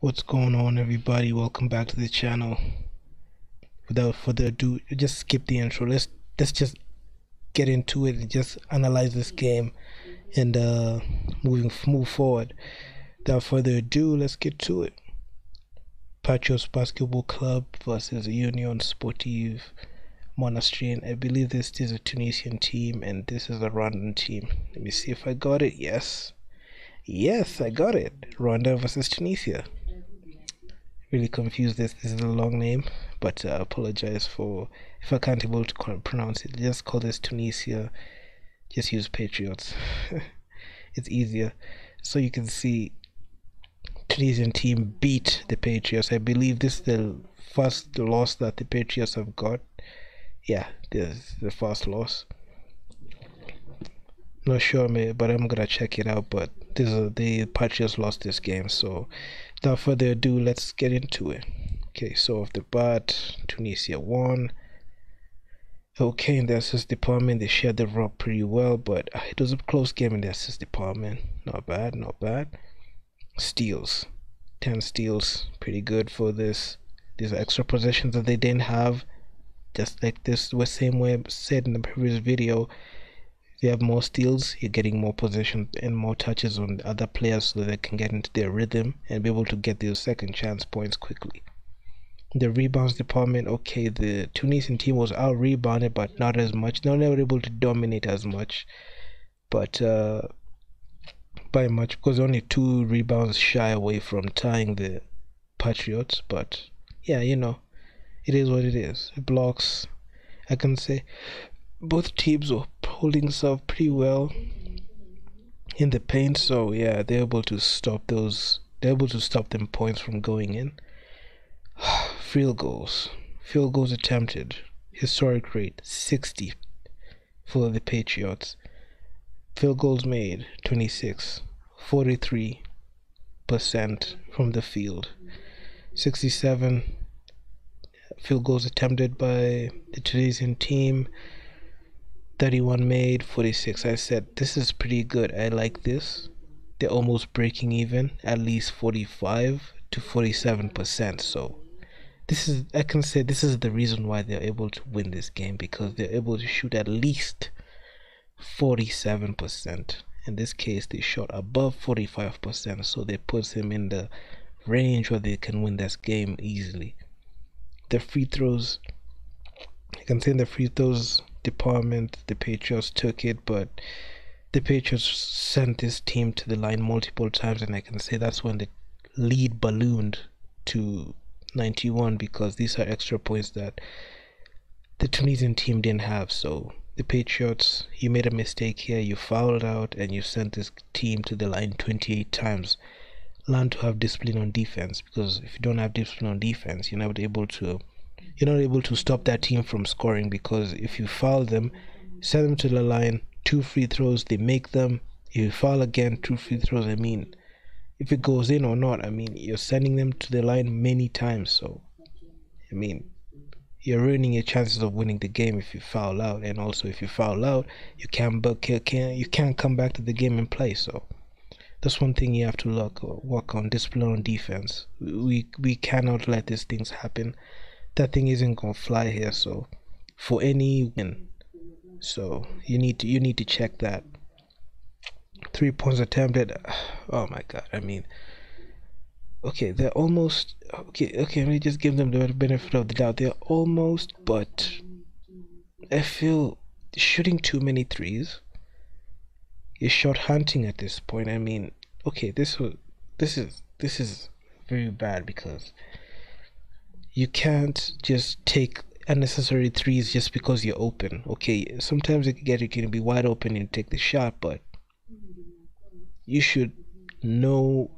What's going on, everybody? Welcome back to the channel. Without further ado, just skip the intro. Let's let's just get into it and just analyze this game and uh, moving move forward. Without further ado, let's get to it. Patriots Basketball Club versus Union Sportive Monastir. I believe this is a Tunisian team and this is a Rwandan team. Let me see if I got it. Yes. Yes, I got it. Rwanda versus Tunisia. Really confused this. This is a long name, but I uh, apologize for if I can't able to pronounce it. Just call this Tunisia. Just use Patriots. it's easier. So you can see Tunisian team beat the Patriots. I believe this is the first loss that the Patriots have got. Yeah, this is the first loss. Not sure, but I'm gonna check it out. But this is the Patriots lost this game, so without further ado, let's get into it. Okay, so off the bat, Tunisia won. Okay, in the assist department, they shared the rock pretty well, but uh, it was a close game in the assist department. Not bad, not bad. Steals, 10 steals, pretty good for this. These extra possessions that they didn't have. Just like this was same way said in the previous video, if you have more steals, you're getting more possession and more touches on the other players so they can get into their rhythm and be able to get those second chance points quickly. The rebounds department, okay, the Tunisian team was out rebounded, but not as much. Not able to dominate as much, but uh, by much because only two rebounds shy away from tying the Patriots. But yeah, you know, it is what it is. Blocks, I can say, both teams were holding stuff pretty well in the paint. So yeah, they're able to stop those. They're able to stop them points from going in. Field goals, field goals attempted, historic rate 60 for the Patriots. Field goals made 26, 43 percent from the field. 67 field goals attempted by the Tunisian team. 31 made, 46. I said, this is pretty good. I like this. They're almost breaking even, at least 45 to 47%. So, this is, I can say, this is the reason why they're able to win this game because they're able to shoot at least 47%. In this case, they shot above 45%. So, they puts them in the range where they can win this game easily. The free throws, I can say the free throws department, the Patriots took it, but the Patriots sent this team to the line multiple times, and I can say that's when the lead ballooned to 91 because these are extra points that the Tunisian team didn't have. So the Patriots, you made a mistake here, you fouled out, and you sent this team to the line 28 times. Learn to have discipline on defense because if you don't have discipline on defense, you're not able to you're not able to stop that team from scoring because if you foul them, send them to the line, two free throws, they make them. If you foul again, two free throws, I mean, if it goes in or not, I mean, you're sending them to the line many times. So, I mean, you're ruining your chances of winning the game if you foul out, and also if you foul out, you can't can't you can't come back to the game and play. So, that's one thing you have to look work on discipline on defense. We we cannot let these things happen that thing isn't gonna fly here so for any so you need to you need to check that. Three points attempted oh my god i mean okay they're almost okay okay let me just give them the benefit of the doubt. They're almost but i feel shooting too many threes is short hunting at this point. I mean okay this was this is this is very bad because you can't just take unnecessary threes just because you're open. Okay, sometimes you can get you can be wide open and take the shot, but you should know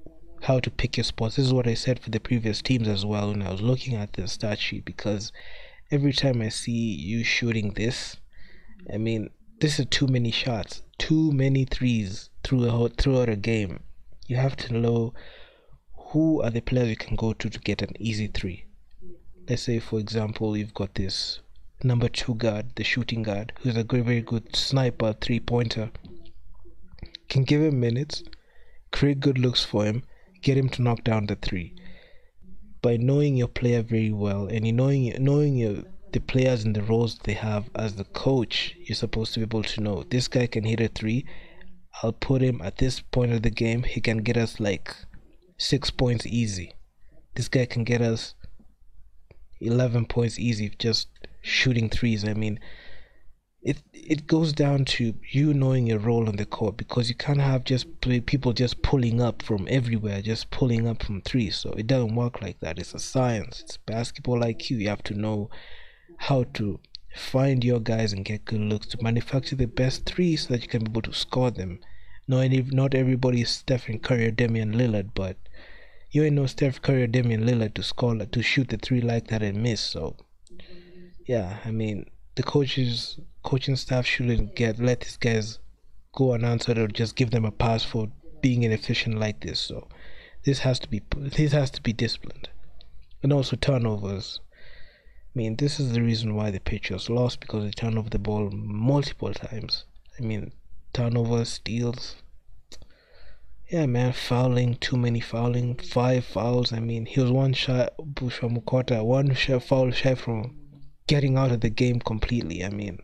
how to pick your spots. This is what I said for the previous teams as well when I was looking at the stat sheet because every time I see you shooting this, I mean, this is too many shots, too many threes through throughout throughout a game. You have to know who are the players you can go to to get an easy three let's say for example you've got this number two guard the shooting guard who's a very very good sniper three pointer can give him minutes create good looks for him get him to knock down the three by knowing your player very well and knowing knowing your the players and the roles they have as the coach, you're supposed to be able to know this guy can hit a three. I'll put him at this point of the game. He can get us like six points easy. This guy can get us 11 points easy just shooting threes. I mean, it it goes down to you knowing your role on the court because you can't have just people just pulling up from everywhere, just pulling up from threes. So it doesn't work like that. It's a science. It's basketball IQ. You have to know how to find your guys and get good looks to manufacture the best threes so that you can be able to score them. No, not everybody is Stephen Curry or Damian Lillard, but you ain't no Steph Curry or Damian Lillard to score to shoot the three like that and miss. So yeah, I mean the coaches coaching staff shouldn't get let these guys go unanswered or just give them a pass for being inefficient like this. So this has to be this has to be disciplined, and also turnovers. I mean, this is the reason why the Patriots lost because they turned over the ball multiple times. I mean, turnovers, steals. Yeah, man, fouling, too many fouling, five fouls. I mean, he was one shot, Bush Wamukota, one shot, foul shy from getting out of the game completely. I mean,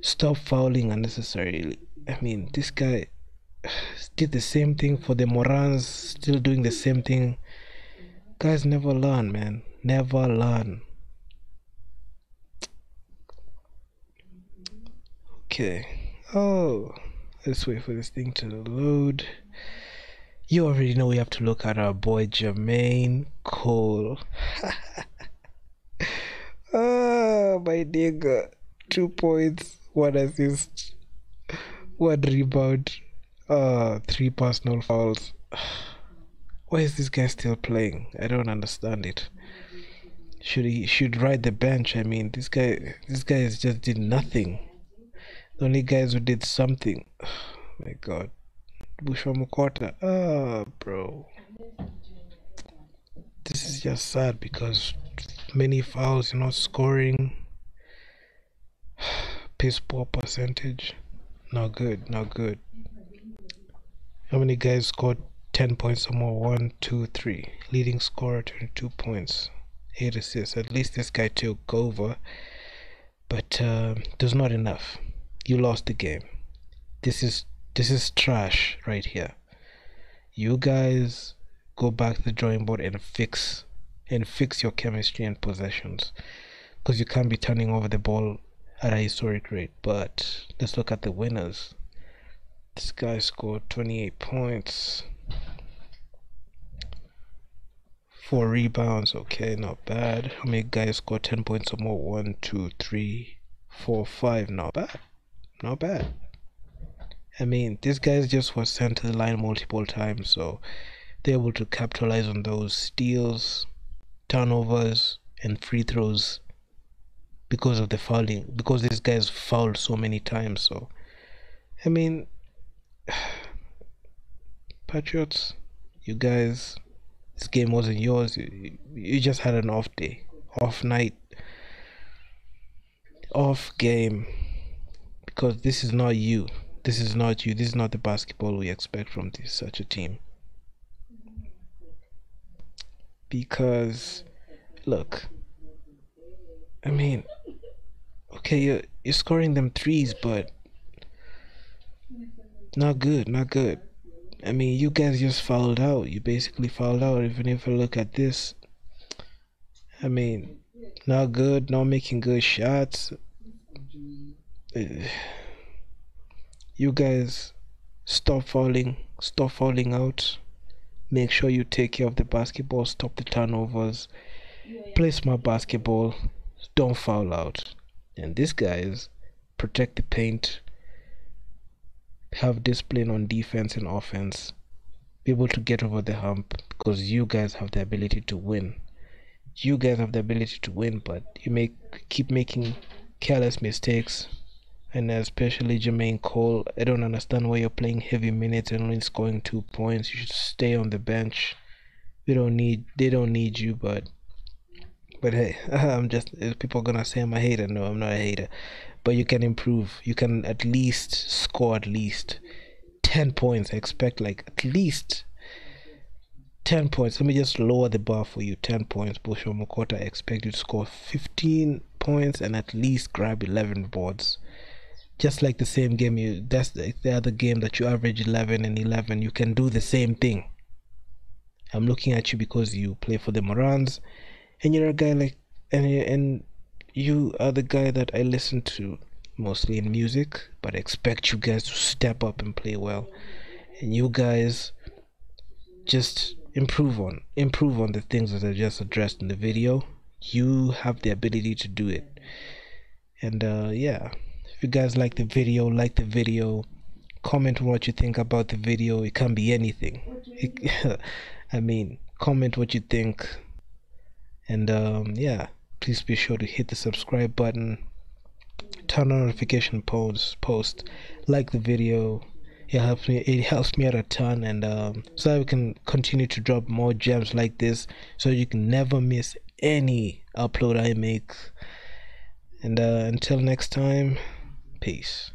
stop fouling unnecessarily. I mean, this guy did the same thing for the Morans, still doing the same thing. Guys never learn, man. Never learn. Okay. Oh, let's wait for this thing to load. You already know we have to look at our boy Jermaine Cole. oh, my nigga. Two points, one assist, one rebound, uh, three personal fouls. Why is this guy still playing? I don't understand it. Should he should ride the bench? I mean, this guy, this guy just did nothing. The only guys who did something. Oh, my God, Bush Wamukota. Ah, oh, bro. This is just sad because many fouls, you're not scoring. Piss poor percentage. Not good, not good. How many guys scored 10 points or more? One, two, three. Leading scorer, 22 points. 8 assists. At least this guy took over. But uh, there's not enough. You lost the game. This is this is trash right here. You guys go back to the drawing board and fix and fix your chemistry and possessions because you can't be turning over the ball at a historic rate. But let's look at the winners. This guy scored 28 points, four rebounds. Okay, not bad. How many guys scored 10 points or more? One, two, three, four, five. Not bad. Not bad. I mean, this guys just was sent to the line multiple times, so they're able to capitalize on those steals, turnovers, and free throws because of the fouling. Because these guys fouled so many times. So, I mean, Patriots, you guys, this game wasn't yours. You, you just had an off day, off night, off game because this is not you. This is not you. This is not the basketball we expect from this such a team. Because, look, I mean, okay, you're, you're scoring them threes, but not good, not good. I mean, you guys just fouled out. You basically fouled out. Even if I look at this, I mean, not good, not making good shots. Uh, you guys stop falling stop falling out. Make sure you take care of the basketball stop the turnovers. Play smart basketball. Don't foul out. And these guys protect the paint. Have discipline on defense and offense. Be able to get over the hump because you guys have the ability to win. You guys have the ability to win but you make keep making careless mistakes and especially Jermaine Cole. I don't understand why you're playing heavy minutes and only scoring two points. You should stay on the bench. We don't need. They don't need you, but. But hey, I'm just people are gonna say I'm a hater. No, I'm not a hater. But you can improve. You can at least score at least ten points. I expect like at least 10 points. Let me just lower the bar for you 10 points. Bush Wamukota, I expect you to score 15 points and at least grab 11 boards. Just like the same game, you that's the, the other game that you average 11 and 11. You can do the same thing. I'm looking at you because you play for the Morans and you're a guy like and and you are the guy that I listen to mostly in music, but I expect you guys to step up and play well. And you guys just improve on improve on the things that I just addressed in the video. You have the ability to do it. And uh yeah, if you guys like the video, like the video, comment what you think about the video. It can be anything. It, I mean, comment what you think. And um yeah, please be sure to hit the subscribe button. Turn on notification post post. Like the video. It helps me it helps me out a ton. And um, so I can continue to drop more gems like this. So you can never miss any upload I make. And uh, until next time peace